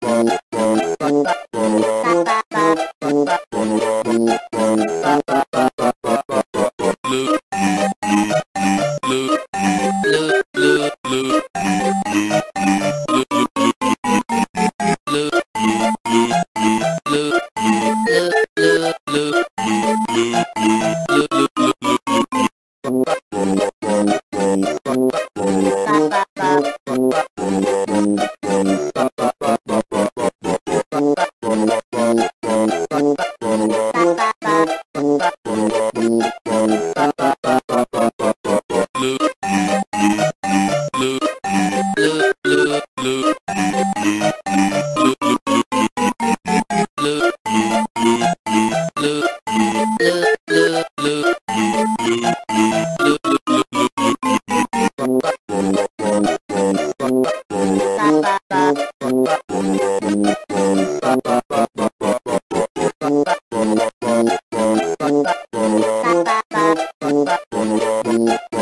Thank Thank. Run around, run around, run around.